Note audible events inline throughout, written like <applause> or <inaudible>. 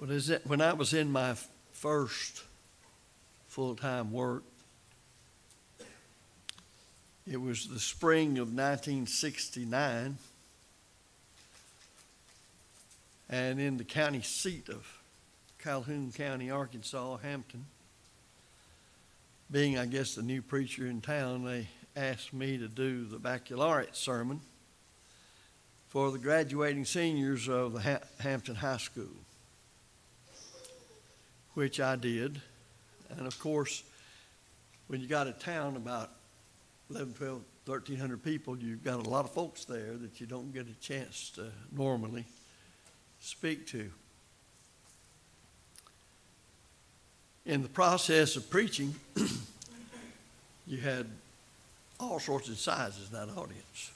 When I was in my first full time work, it was the spring of 1969, and in the county seat of Calhoun County, Arkansas, Hampton, being, I guess, the new preacher in town, they asked me to do the baccalaureate sermon for the graduating seniors of the ha- Hampton High School, which I did. And of course, when you got a town about 11, 12, 1,300 people, you've got a lot of folks there that you don't get a chance to normally speak to. In the process of preaching, <clears throat> you had all sorts of sizes in that audience.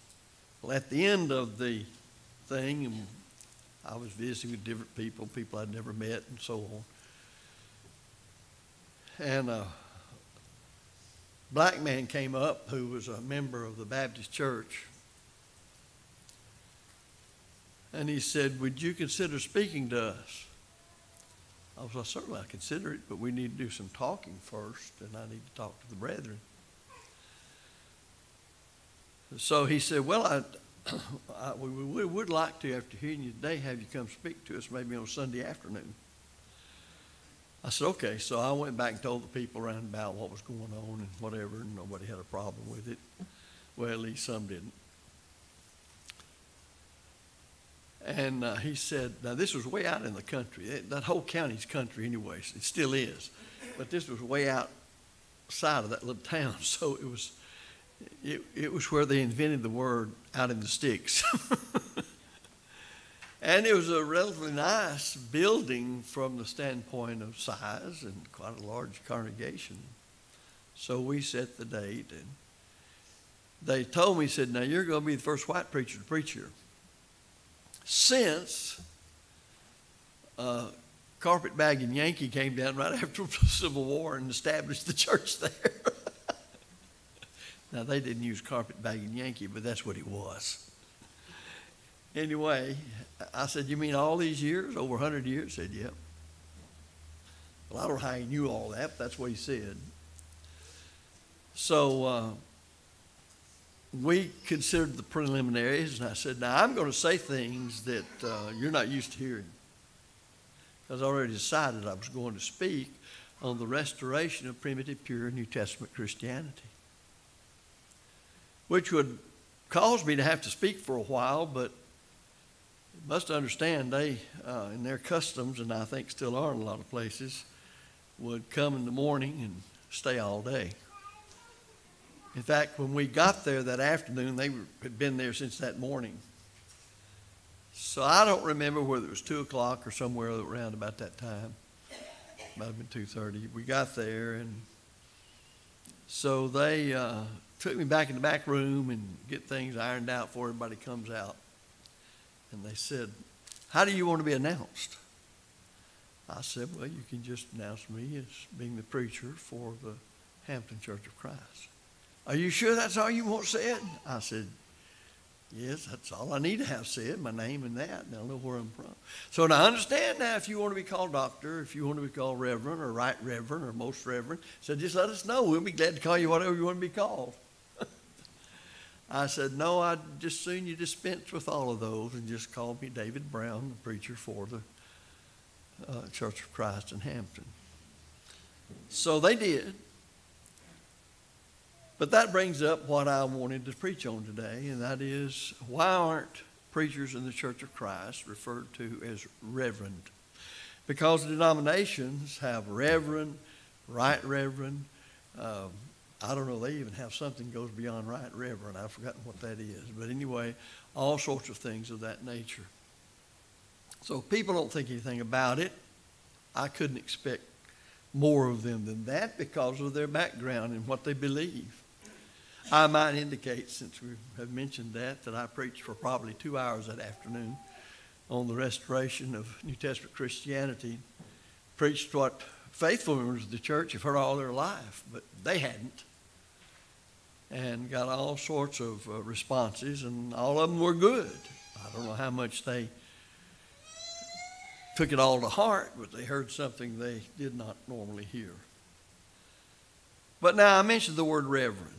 Well, at the end of the thing, I was visiting with different people, people I'd never met, and so on. And a black man came up who was a member of the Baptist church. And he said, Would you consider speaking to us? I was like, Certainly, I consider it, but we need to do some talking first, and I need to talk to the brethren. So he said, Well, I, <clears throat> I, we, we would like to, after hearing you today, have you come speak to us maybe on Sunday afternoon. I said, okay. So I went back and told the people around about what was going on and whatever, and nobody had a problem with it. Well, at least some didn't. And uh, he said, now this was way out in the country. That whole county's country, anyways. It still is. But this was way outside of that little town. <laughs> So it was it, it was where they invented the word out in the sticks. <laughs> and it was a relatively nice building from the standpoint of size and quite a large congregation. So we set the date and they told me, said, now you're going to be the first white preacher to preach here. Since uh, carpetbagging Yankee came down right <laughs> after the Civil War and established the church <laughs> there. Now, they didn't use carpetbagging Yankee, but that's what he was. Anyway, I said, You mean all these years, over 100 years? He said, Yep. Well, I don't know how he knew all that, but that's what he said. So uh, we considered the preliminaries, and I said, Now I'm going to say things that uh, you're not used to hearing. Because I already decided I was going to speak on the restoration of primitive, pure New Testament Christianity which would cause me to have to speak for a while, but must understand they, uh, in their customs, and I think still are in a lot of places, would come in the morning and stay all day. In fact, when we got there that afternoon, they had been there since that morning. So I don't remember whether it was two o'clock or somewhere around about that time. Might have been two thirty. We got there, and so they uh, took me back in the back room and get things ironed out before everybody comes out. And they said, How do you want to be announced? I said, Well, you can just announce me as being the preacher for the Hampton Church of Christ. Are you sure that's all you want said? I said, Yes, that's all I need to have said, my name and that, and I know where I'm from. So now I understand now if you want to be called doctor, if you want to be called reverend or right reverend or most reverend, so just let us know. We'll be glad to call you whatever you want to be called. I said, No, I'd just soon you dispense with all of those and just call me David Brown, the preacher for the uh, Church of Christ in Hampton. So they did. But that brings up what I wanted to preach on today, and that is why aren't preachers in the Church of Christ referred to as reverend? Because denominations have reverend, right reverend, um, I don't know, they even have something goes beyond right reverend. I've forgotten what that is. But anyway, all sorts of things of that nature. So people don't think anything about it. I couldn't expect more of them than that because of their background and what they believe. I might indicate, since we have mentioned that, that I preached for probably two hours that afternoon on the restoration of New Testament Christianity. Preached what faithful members of the church have heard all their life, but they hadn't and got all sorts of uh, responses, and all of them were good. I don't know how much they took it all to heart, but they heard something they did not normally hear. But now I mentioned the word reverend.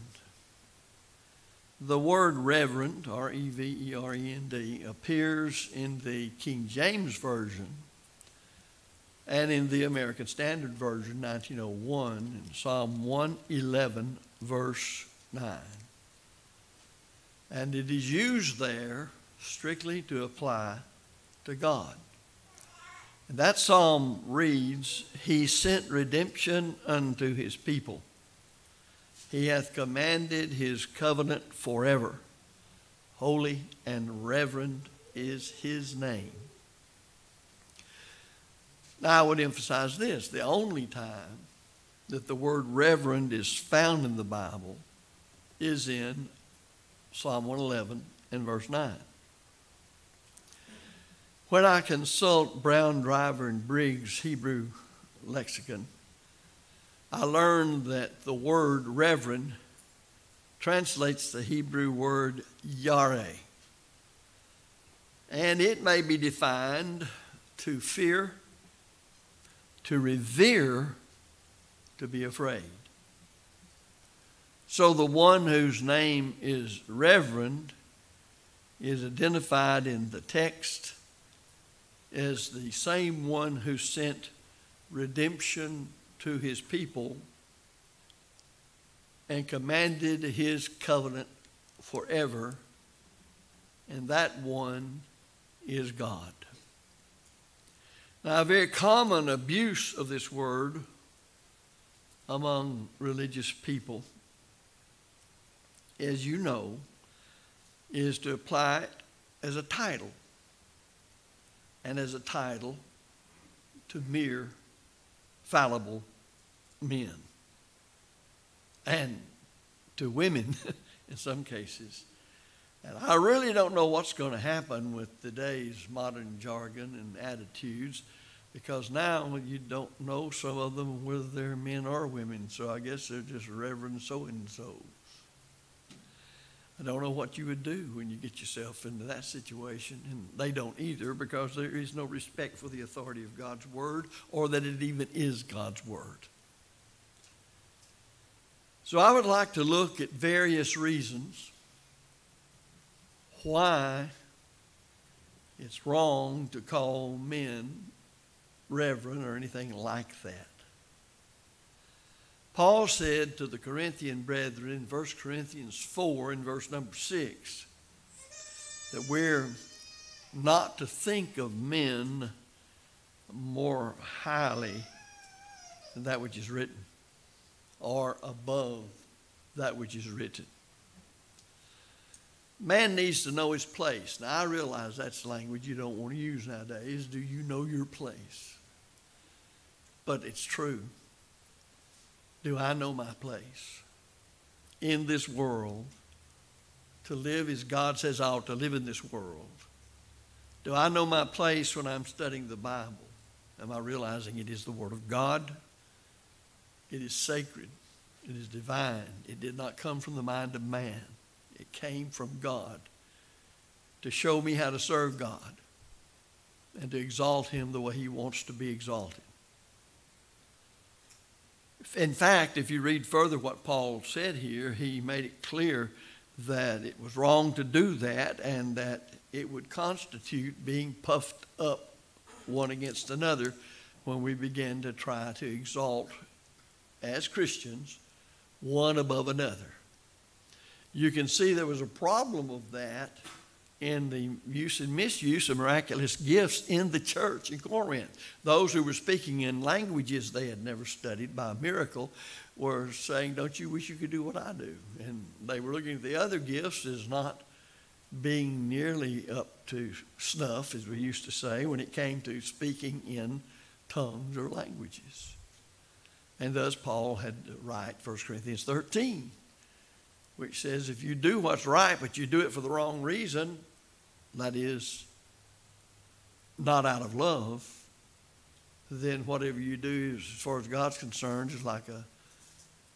The word reverend, R E V E R E N D, appears in the King James Version and in the American Standard Version, 1901, in Psalm 111, verse 9. And it is used there strictly to apply to God. And that psalm reads, He sent redemption unto his people. He hath commanded his covenant forever. Holy and reverend is his name. Now, I would emphasize this the only time that the word reverend is found in the Bible is in Psalm 111 and verse 9. When I consult Brown Driver and Briggs Hebrew lexicon, I learned that the word reverend translates the Hebrew word yare. And it may be defined to fear, to revere, to be afraid. So the one whose name is Reverend is identified in the text as the same one who sent redemption to his people and commanded his covenant forever, and that one is God. Now, a very common abuse of this word among religious people, as you know, is to apply it as a title and as a title to mere fallible men and to women <laughs> in some cases. And I really don't know what's going to happen with today's modern jargon and attitudes because now you don't know some of them whether they're men or women. So I guess they're just Reverend so and so. I don't know what you would do when you get yourself into that situation. And they don't either because there is no respect for the authority of God's word or that it even is God's word. So I would like to look at various reasons why it's wrong to call men reverend or anything like that. Paul said to the Corinthian brethren in 1 Corinthians 4 in verse number 6 that we're not to think of men more highly than that which is written or above that which is written. Man needs to know his place. Now, I realize that's language you don't want to use nowadays. Do you know your place? But it's true do I know my place in this world to live as God says I ought to live in this world? Do I know my place when I'm studying the Bible? Am I realizing it is the Word of God? It is sacred. It is divine. It did not come from the mind of man. It came from God to show me how to serve God and to exalt Him the way He wants to be exalted. In fact, if you read further what Paul said here, he made it clear that it was wrong to do that and that it would constitute being puffed up one against another when we begin to try to exalt, as Christians, one above another. You can see there was a problem of that in the use and misuse of miraculous gifts in the church in Corinth. Those who were speaking in languages they had never studied by miracle were saying, Don't you wish you could do what I do? And they were looking at the other gifts as not being nearly up to snuff, as we used to say, when it came to speaking in tongues or languages. And thus, Paul had to write 1 Corinthians 13 which says if you do what's right, but you do it for the wrong reason, that is, not out of love, then whatever you do, as far as God's concerned, is like a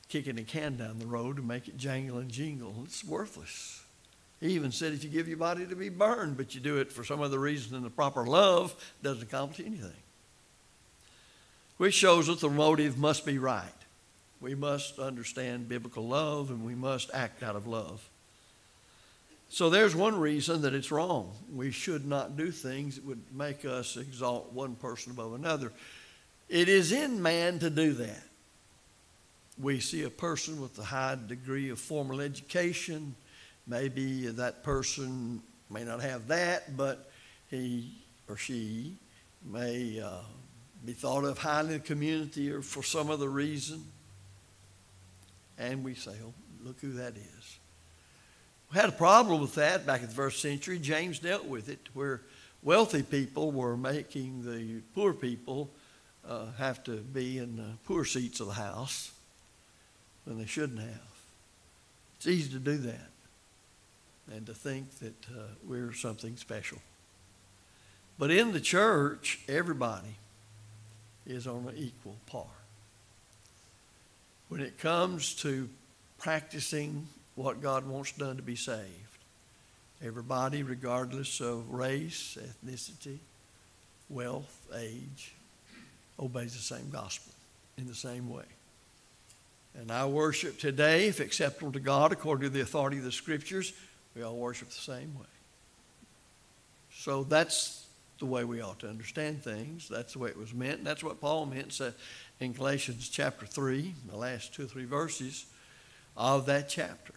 kicking a can down the road to make it jangle and jingle. It's worthless. He even said if you give your body to be burned, but you do it for some other reason than the proper love, doesn't accomplish anything. Which shows that the motive must be right. We must understand biblical love and we must act out of love. So there's one reason that it's wrong. We should not do things that would make us exalt one person above another. It is in man to do that. We see a person with a high degree of formal education. Maybe that person may not have that, but he or she may uh, be thought of highly in the community or for some other reason. And we say, oh, look who that is. We had a problem with that back in the first century. James dealt with it, where wealthy people were making the poor people uh, have to be in the poor seats of the house when they shouldn't have. It's easy to do that and to think that uh, we're something special. But in the church, everybody is on an equal par. When it comes to practicing what God wants done to be saved. Everybody, regardless of race, ethnicity, wealth, age, obeys the same gospel in the same way. And our worship today, if acceptable to God according to the authority of the Scriptures, we all worship the same way. So that's the way we ought to understand things. That's the way it was meant. That's what Paul meant in Galatians chapter 3, the last two or three verses of that chapter.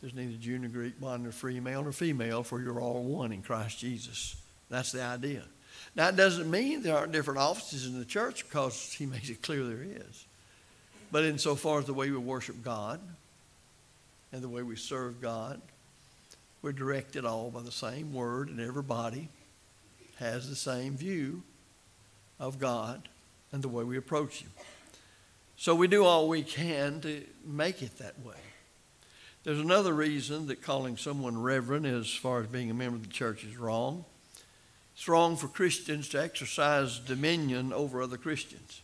There's neither Jew nor Greek, bond nor free, male nor female, for you're all one in Christ Jesus. That's the idea. Now, it doesn't mean there aren't different offices in the church because he makes it clear there is. But insofar as the way we worship God and the way we serve God, we're directed all by the same word, and everybody has the same view of God and the way we approach Him. So we do all we can to make it that way. There's another reason that calling someone reverend as far as being a member of the church is wrong. It's wrong for Christians to exercise dominion over other Christians.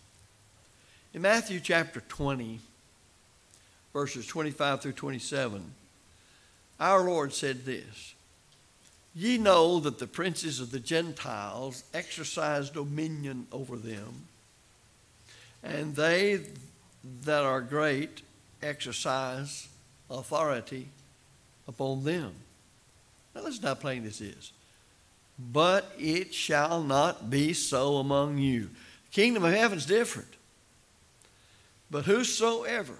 In Matthew chapter 20, verses 25 through 27, our Lord said this Ye know that the princes of the Gentiles exercise dominion over them, and they that are great exercise authority upon them. Now listen how plain this is. But it shall not be so among you. The kingdom of heaven is different. But whosoever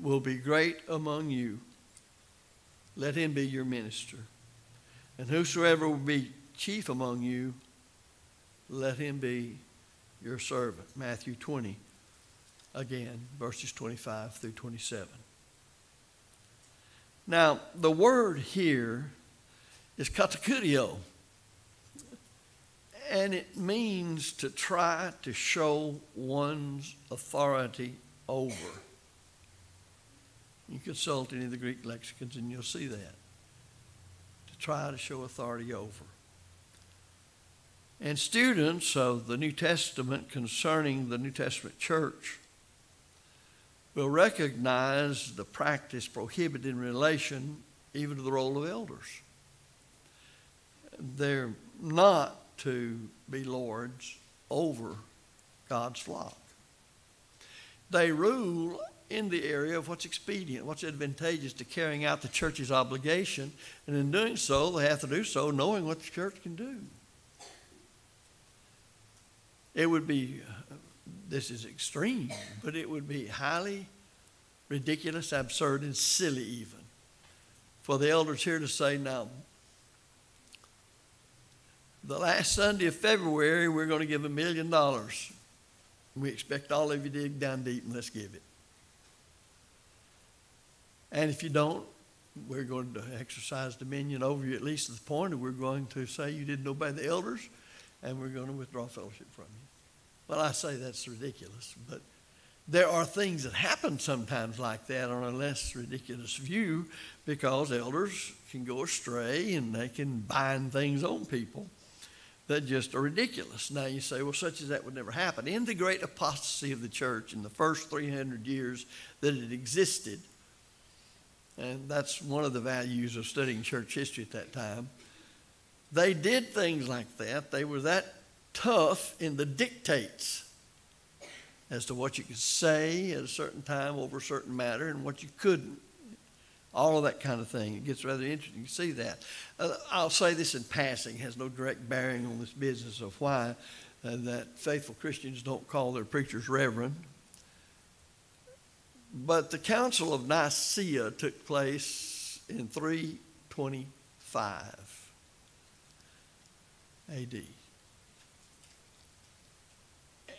will be great among you, let him be your minister. And whosoever will be chief among you, let him be your servant. Matthew 20, again, verses 25 through 27. Now, the word here is katakutio, and it means to try to show one's authority over. You consult any of the Greek lexicons and you'll see that. To try to show authority over. And students of the New Testament concerning the New Testament church will recognize the practice prohibited in relation even to the role of elders. They're not to be lords over God's flock. They rule in the area of what's expedient, what's advantageous to carrying out the church's obligation, and in doing so, they have to do so knowing what the church can do. It would be this is extreme, but it would be highly ridiculous, absurd, and silly even for the elders here to say, now, the last Sunday of February, we're going to give a million dollars. We expect all of you to dig down deep and let's give it. And if you don't, we're going to exercise dominion over you at least to the point of we're going to say you didn't obey the elders and we're going to withdraw fellowship from you. Well, I say that's ridiculous, but there are things that happen sometimes like that on a less ridiculous view because elders can go astray and they can bind things on people that just are ridiculous. Now you say, well, such as that would never happen. In the great apostasy of the church in the first 300 years that it existed, and that's one of the values of studying church history at that time. They did things like that. They were that tough in the dictates as to what you could say at a certain time over a certain matter and what you couldn't. All of that kind of thing. It gets rather interesting to see that. Uh, I'll say this in passing, it has no direct bearing on this business of why uh, that faithful Christians don't call their preachers reverend. But the Council of Nicaea took place in 325 AD.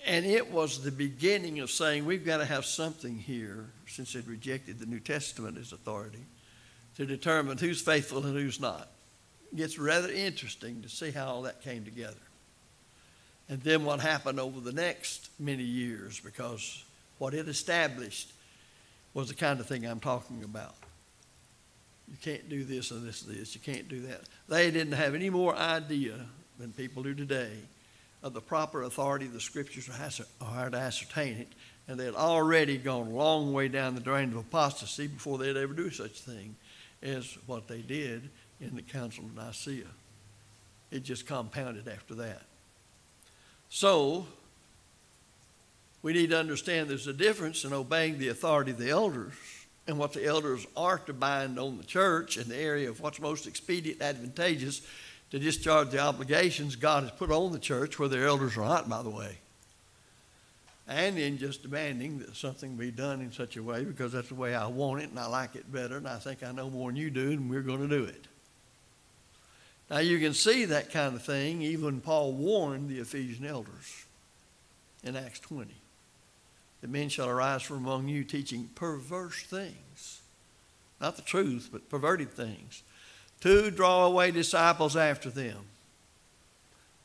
And it was the beginning of saying we've got to have something here, since they'd rejected the New Testament as authority, to determine who's faithful and who's not. It gets rather interesting to see how all that came together. And then what happened over the next many years, because what it established was the kind of thing I'm talking about. You can't do this and this and this. You can't do that. They didn't have any more idea than people do today of the proper authority of the scriptures are to ascertain it. And they had already gone a long way down the drain of apostasy before they'd ever do such a thing as what they did in the Council of Nicaea. It just compounded after that. So, we need to understand there's a difference in obeying the authority of the elders and what the elders are to bind on the church in the area of what's most expedient, advantageous to discharge the obligations God has put on the church, where their elders are not, by the way. And in just demanding that something be done in such a way because that's the way I want it and I like it better and I think I know more than you do and we're going to do it. Now you can see that kind of thing even Paul warned the Ephesian elders in Acts 20. The men shall arise from among you teaching perverse things. Not the truth, but perverted things to draw away disciples after them.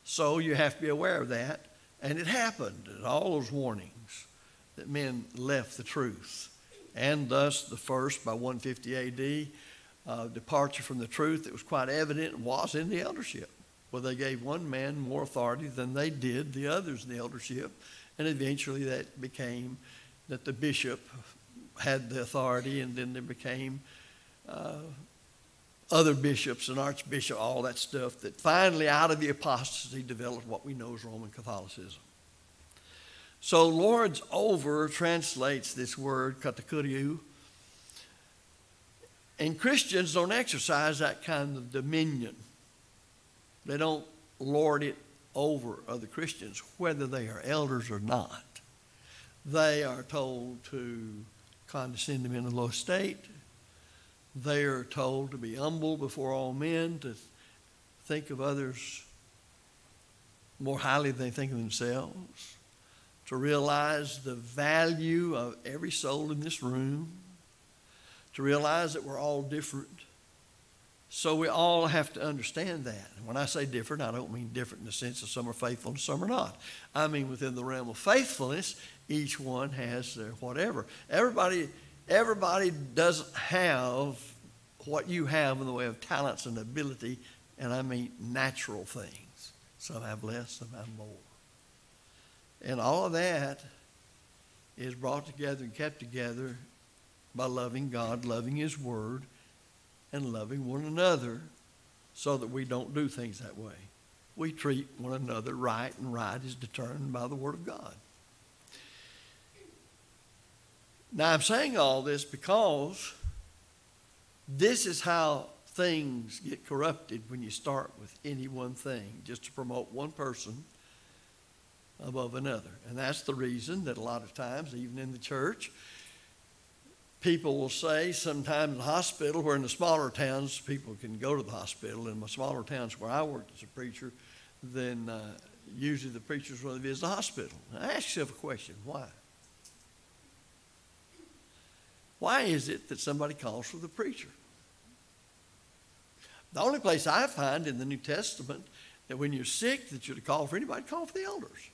So you have to be aware of that. And it happened, all those warnings, that men left the truth. And thus, the first, by 150 AD, uh, departure from the truth that was quite evident was in the eldership, where they gave one man more authority than they did the others in the eldership. And eventually, that became that the bishop had the authority, and then there became uh, other bishops and archbishop, all that stuff, that finally out of the apostasy developed what we know as Roman Catholicism. So Lord's over translates this word, katakuriu. And Christians don't exercise that kind of dominion. They don't lord it over other Christians, whether they are elders or not. They are told to condescend them in a low state, they are told to be humble before all men, to think of others more highly than they think of themselves, to realize the value of every soul in this room, to realize that we're all different. So we all have to understand that. And when I say different, I don't mean different in the sense that some are faithful and some are not. I mean within the realm of faithfulness, each one has their whatever. Everybody everybody doesn't have what you have in the way of talents and ability, and I mean natural things. Some have less, some have more. And all of that is brought together and kept together by loving God, loving His Word, and loving one another so that we don't do things that way. We treat one another right, and right is determined by the Word of God. Now, I'm saying all this because this is how things get corrupted when you start with any one thing, just to promote one person above another. And that's the reason that a lot of times, even in the church, people will say sometimes in the hospital, where in the smaller towns people can go to the hospital, in the smaller towns where I worked as a preacher, then uh, usually the preachers will visit the hospital. Now ask yourself a question why? Why is it that somebody calls for the preacher? The only place I find in the New Testament that when you're sick that you're to call for anybody, call for the elders.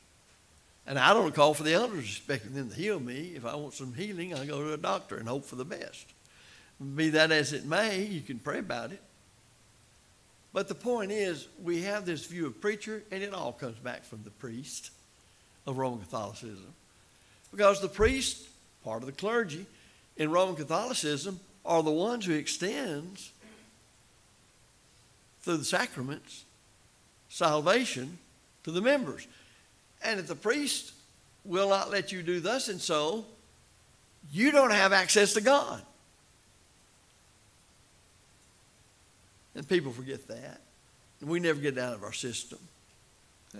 And I don't call for the elders expecting them to heal me. If I want some healing, I go to a doctor and hope for the best. Be that as it may, you can pray about it. But the point is, we have this view of preacher, and it all comes back from the priest of Roman Catholicism. Because the priest, part of the clergy, in Roman Catholicism are the ones who extends through the sacraments salvation to the members. And if the priest will not let you do thus and so, you don't have access to God. And people forget that. And we never get it out of our system.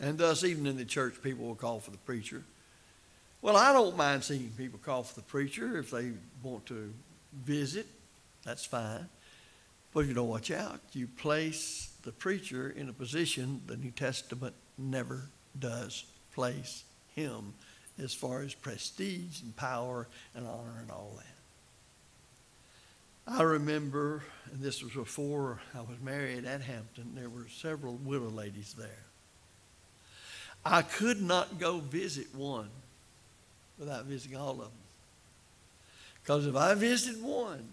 And thus, even in the church, people will call for the preacher. Well, I don't mind seeing people call for the preacher if they want to visit. That's fine. But you don't watch out, you place the preacher in a position the New Testament never does place him as far as prestige and power and honor and all that. I remember, and this was before I was married at Hampton, there were several widow ladies there. I could not go visit one without visiting all of them. Because if I visited one,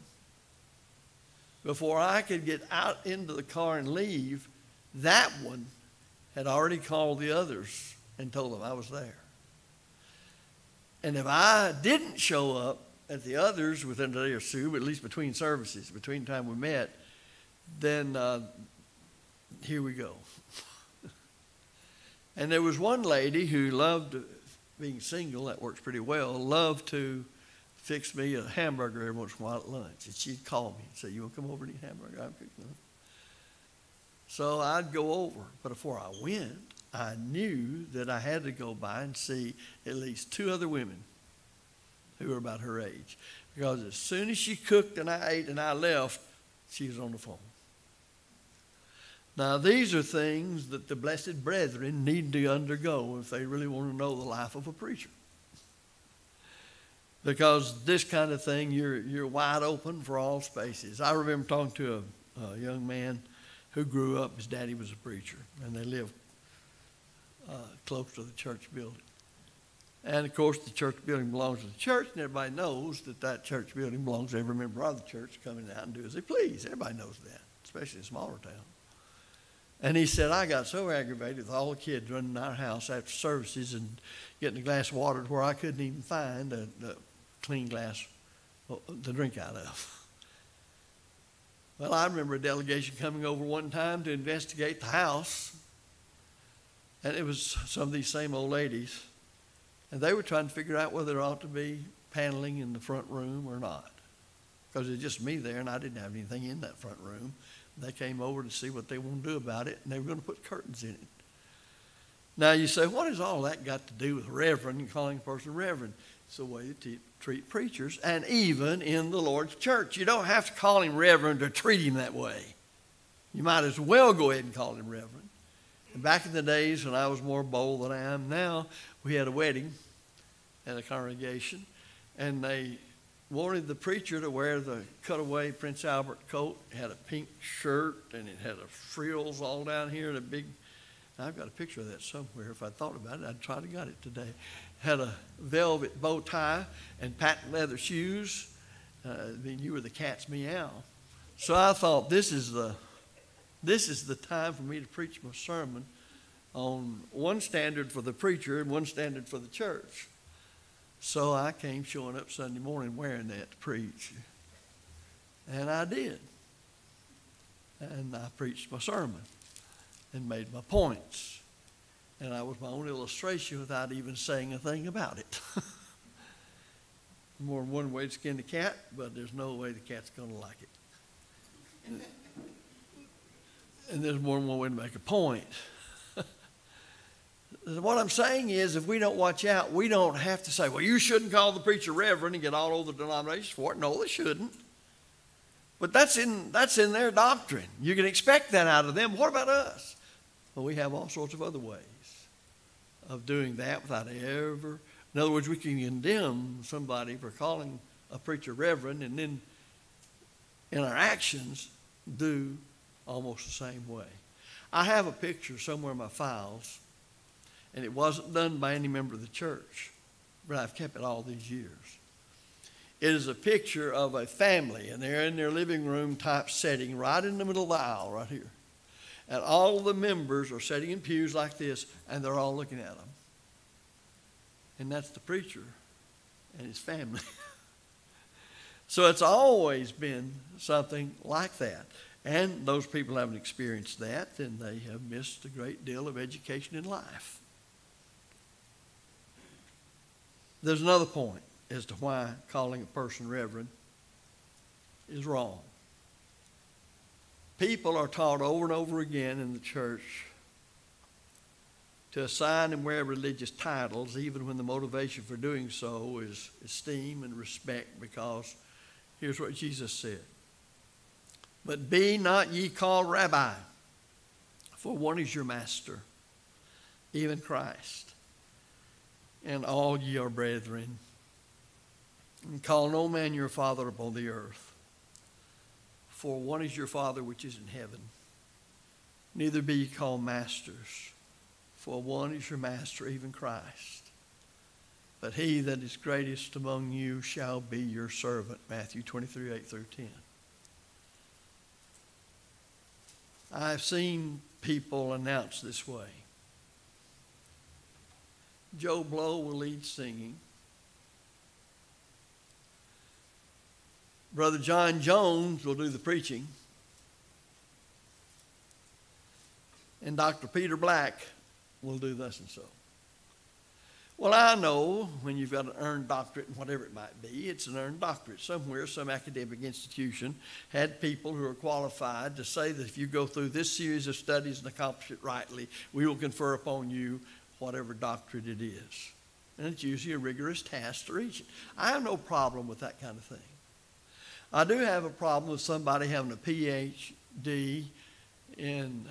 before I could get out into the car and leave, that one had already called the others and told them I was there. And if I didn't show up at the others within a day or two, at least between services, between the time we met, then uh, here we go. <laughs> and there was one lady who loved being single, that works pretty well, loved to fix me a hamburger every once in a while at lunch. And she'd call me and say, You want to come over and eat hamburger? I'm cooking them. So I'd go over. But before I went, I knew that I had to go by and see at least two other women who were about her age. Because as soon as she cooked and I ate and I left, she was on the phone. Now, these are things that the blessed brethren need to undergo if they really want to know the life of a preacher. Because this kind of thing, you're, you're wide open for all spaces. I remember talking to a, a young man who grew up, his daddy was a preacher, and they lived uh, close to the church building. And of course, the church building belongs to the church, and everybody knows that that church building belongs to every member of the church coming out and do as they please. Everybody knows that, especially in smaller towns. And he said, I got so aggravated with all the kids running our house after services and getting a glass of water to where I couldn't even find a, a clean glass uh, to drink out of. Well, I remember a delegation coming over one time to investigate the house, and it was some of these same old ladies, and they were trying to figure out whether there ought to be paneling in the front room or not. Because it was just me there, and I didn't have anything in that front room. They came over to see what they want to do about it, and they were going to put curtains in it. Now you say, what has all that got to do with reverend and calling a person reverend? It's the way to treat preachers, and even in the Lord's church. You don't have to call him reverend or treat him that way. You might as well go ahead and call him reverend. And back in the days when I was more bold than I am now, we had a wedding at a congregation, and they wanted the preacher to wear the cutaway Prince Albert coat. It had a pink shirt and it had a frills all down here and a big. I've got a picture of that somewhere. If I thought about it, I'd try to got it today. Had a velvet bow tie and patent leather shoes. Uh, mean, you were the cat's meow. So I thought this is the this is the time for me to preach my sermon on one standard for the preacher and one standard for the church. So I came showing up Sunday morning wearing that to preach. And I did. And I preached my sermon and made my points. And I was my own illustration without even saying a thing about it. <laughs> More than one way to skin the cat, but there's no way the cat's going to like it. <laughs> And there's more than one way to make a point what I'm saying is, if we don't watch out, we don't have to say, well, you shouldn't call the preacher reverend and get all over the denominations for it. No, they shouldn't. But that's in, that's in their doctrine. You can expect that out of them. What about us? Well, we have all sorts of other ways of doing that without ever. In other words, we can condemn somebody for calling a preacher reverend and then in our actions do almost the same way. I have a picture somewhere in my files and it wasn't done by any member of the church, but I've kept it all these years. It is a picture of a family, and they're in their living room type setting right in the middle of the aisle, right here. And all the members are sitting in pews like this, and they're all looking at them. And that's the preacher and his family. <laughs> So it's always been something like that. And those people haven't experienced that, then they have missed a great deal of education in life. There's another point as to why calling a person reverend is wrong. People are taught over and over again in the church to assign and wear religious titles, even when the motivation for doing so is esteem and respect, because here's what Jesus said But be not ye called rabbi, for one is your master, even Christ, and all ye are brethren. And call no man your father upon the earth, for one is your Father which is in heaven. Neither be ye called masters, for one is your master, even Christ. But he that is greatest among you shall be your servant. Matthew 23, 8 through 10. I've seen people announce this way. Joe Blow will lead singing. Brother John Jones will do the preaching. And Dr. Peter Black will do thus and so. Well, I know when you've got an earned doctorate and whatever it might be, it's an earned doctorate. Somewhere, some academic institution had people who are qualified to say that if you go through this series of studies and accomplish it rightly, we will confer upon you whatever doctorate it is. And it's usually a rigorous task to reach it. I have no problem with that kind of thing. I do have a problem with somebody having a PhD in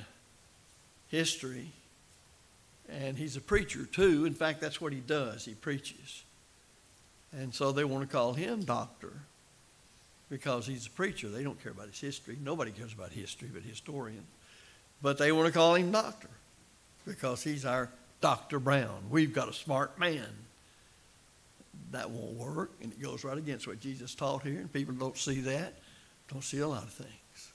history, and he's a preacher too. In fact, that's what he does, he preaches. And so they want to call him doctor because he's a preacher. They don't care about his history. Nobody cares about history but historian. But they want to call him doctor because he's our Dr. Brown. We've got a smart man that won't work, and it goes right against what Jesus taught here, and people don't see that, don't see a lot of things.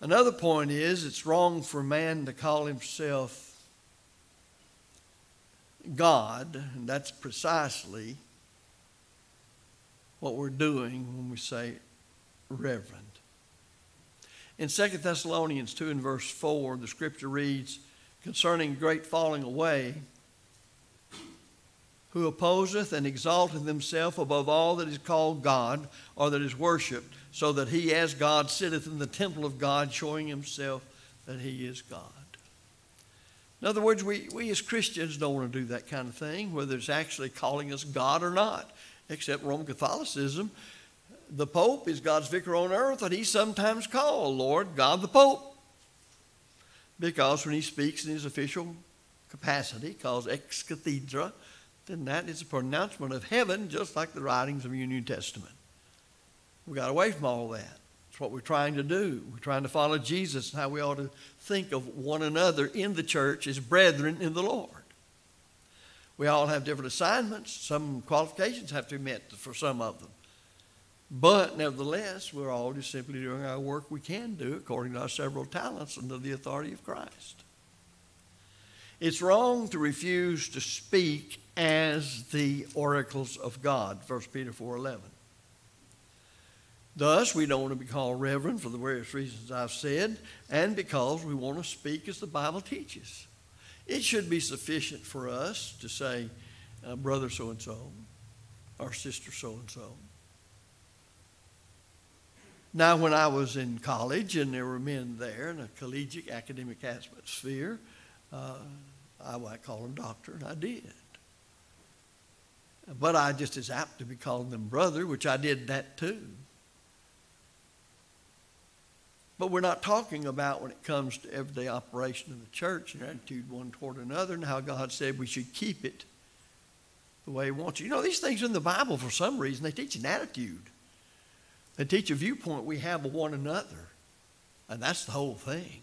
Another point is it's wrong for man to call himself God, and that's precisely what we're doing when we say reverend. In 2 Thessalonians 2 and verse 4, the scripture reads, concerning great falling away, who opposeth and exalteth himself above all that is called God or that is worshipped, so that he as God sitteth in the temple of God, showing himself that he is God. In other words, we, we as Christians don't want to do that kind of thing, whether it's actually calling us God or not, except Roman Catholicism. The Pope is God's vicar on earth, and he's sometimes called Lord God the Pope. Because when he speaks in his official capacity, called ex cathedra, then that is a pronouncement of heaven, just like the writings of your New Testament. We got away from all that. That's what we're trying to do. We're trying to follow Jesus and how we ought to think of one another in the church as brethren in the Lord. We all have different assignments. Some qualifications have to be met for some of them. But nevertheless, we're all just simply doing our work we can do according to our several talents under the authority of Christ. It's wrong to refuse to speak as the oracles of God, 1 Peter 4.11. Thus, we don't want to be called reverend for the various reasons I've said, and because we want to speak as the Bible teaches. It should be sufficient for us to say, uh, brother so and so, or sister so and so. Now, when I was in college and there were men there in a collegiate academic atmosphere, uh, I might call them doctor, and I did. But I just as apt to be calling them brother, which I did that too. But we're not talking about when it comes to everyday operation of the church and attitude one toward another and how God said we should keep it the way He wants you. You know, these things in the Bible, for some reason, they teach an attitude. They teach a viewpoint we have of one another. And that's the whole thing.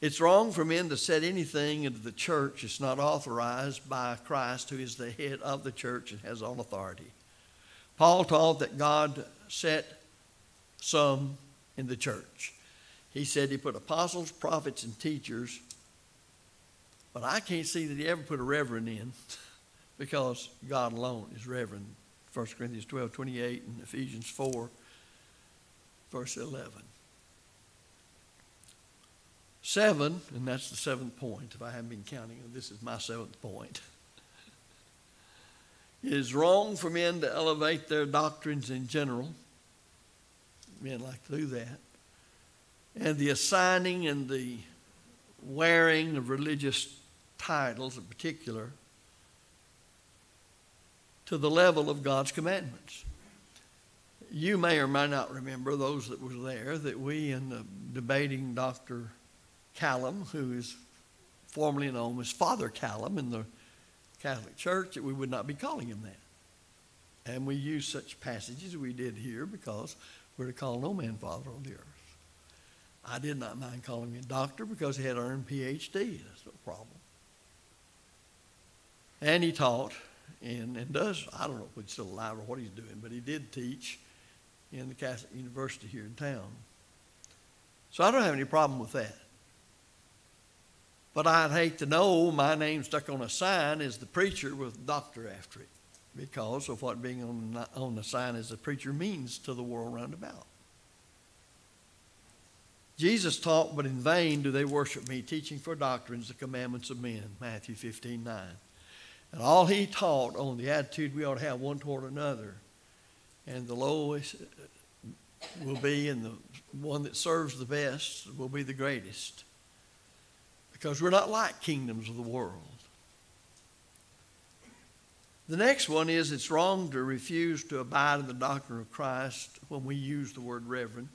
It's wrong for men to set anything into the church that's not authorized by Christ, who is the head of the church and has all authority. Paul taught that God set some in the church. He said he put apostles, prophets, and teachers, but I can't see that he ever put a reverend in <laughs> because God alone is reverend 1 Corinthians 12, 28, and Ephesians 4, verse 11. Seven, and that's the seventh point, if I haven't been counting, this is my seventh point. It <laughs> is wrong for men to elevate their doctrines in general. Men like to do that. And the assigning and the wearing of religious titles in particular to the level of God's commandments. You may or may not remember, those that were there, that we in the debating Dr. Callum, who is formerly known as Father Callum in the Catholic Church, that we would not be calling him that. And we use such passages we did here because we're to call no man father on the earth. I did not mind calling him doctor because he had earned PhD. That's no problem. And he taught and, and does, I don't know if he's still alive or what he's doing, but he did teach in the Catholic University here in town. So I don't have any problem with that. But I'd hate to know my name stuck on a sign as the preacher with doctor after it because of what being on, on the sign as a preacher means to the world round about. Jesus taught, but in vain do they worship me, teaching for doctrines the commandments of men. Matthew 15, 9. And all he taught on the attitude we ought to have one toward another. And the lowest will be, and the one that serves the best will be the greatest. Because we're not like kingdoms of the world. The next one is it's wrong to refuse to abide in the doctrine of Christ when we use the word reverend.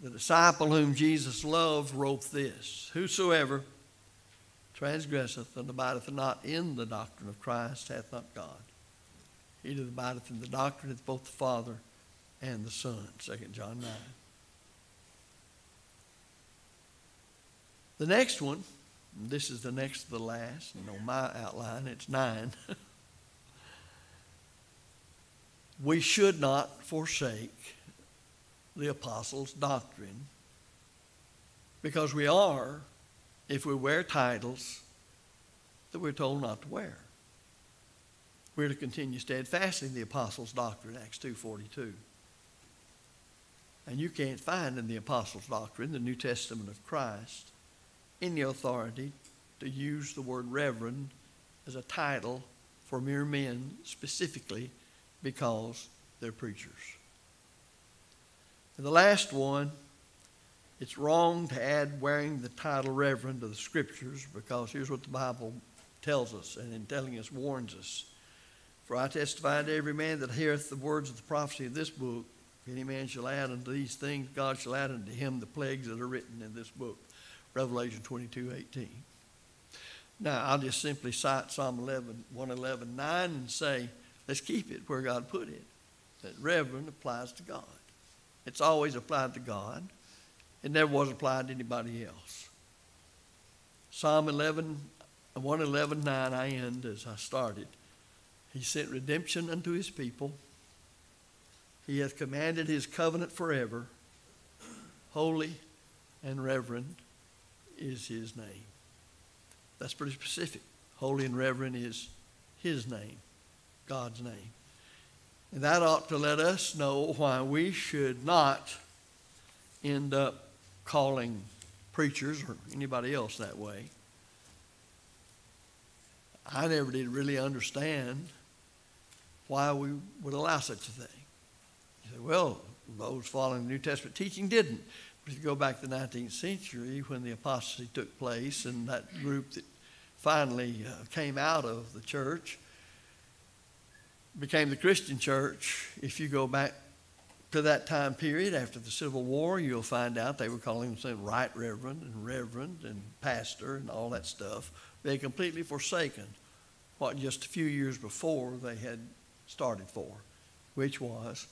The disciple whom Jesus loved wrote this Whosoever transgresseth and abideth not in the doctrine of Christ hath not God. He that abideth in the doctrine hath both the Father and the Son. 2 John 9. The next one, this is the next to the last, and on my outline it's nine. <laughs> we should not forsake the apostles' doctrine because we are if we wear titles that we're told not to wear. We're to continue steadfastly in the apostles' doctrine, Acts 2.42. And you can't find in the apostles' doctrine, the New Testament of Christ, any authority to use the word reverend as a title for mere men specifically because they're preachers. And the last one it's wrong to add wearing the title reverend to the scriptures because here's what the Bible tells us and in telling us warns us. For I testify to every man that heareth the words of the prophecy of this book, if any man shall add unto these things, God shall add unto him the plagues that are written in this book. Revelation 22, 18. Now, I'll just simply cite Psalm 11, 111, 9 and say, let's keep it where God put it. That reverend applies to God. It's always applied to God. It never was applied to anybody else. Psalm 11, 111, 9, I end as I started. He sent redemption unto his people. He hath commanded his covenant forever. Holy and reverend is his name. That's pretty specific. Holy and reverend is his name, God's name. And that ought to let us know why we should not end up calling preachers or anybody else that way. I never did really understand why we would allow such a thing. You say, well, those following the New Testament teaching didn't. But if you go back to the 19th century when the apostasy took place and that group that finally uh, came out of the church became the Christian church, if you go back to that time period after the Civil War, you'll find out they were calling themselves right reverend and reverend and pastor and all that stuff. They had completely forsaken what just a few years before they had started for, which was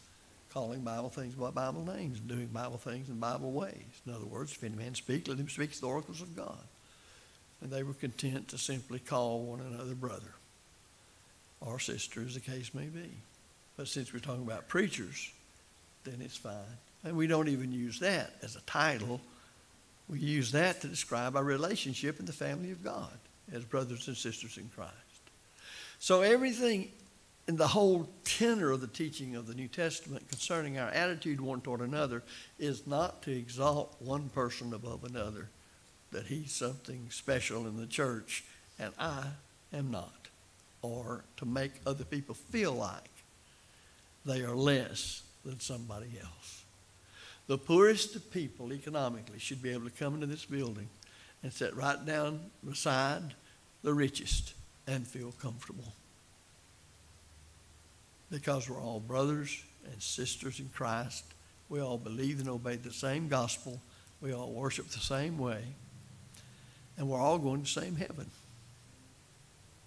calling Bible things by Bible names and doing Bible things in Bible ways. In other words, if any man speak, let him speak the oracles of God. And they were content to simply call one another brother or sister, as the case may be. But since we're talking about preachers, then it's fine. And we don't even use that as a title. We use that to describe our relationship in the family of God as brothers and sisters in Christ. So everything in the whole tenor of the teaching of the New Testament concerning our attitude one toward another is not to exalt one person above another, that he's something special in the church and I am not, or to make other people feel like they are less than somebody else. The poorest of people economically should be able to come into this building and sit right down beside the richest and feel comfortable because we're all brothers and sisters in Christ. We all believe and obey the same gospel. We all worship the same way. And we're all going to the same heaven.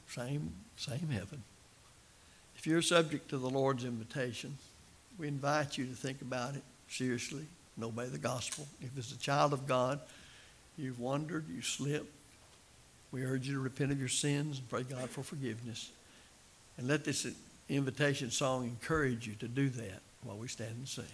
Same, same heaven. If you're subject to the Lord's invitation, we invite you to think about it seriously and obey the gospel. If as a child of God, you've wandered, you slipped, we urge you to repent of your sins and pray God for forgiveness. And let this invitation song encourage you to do that while we stand and sing.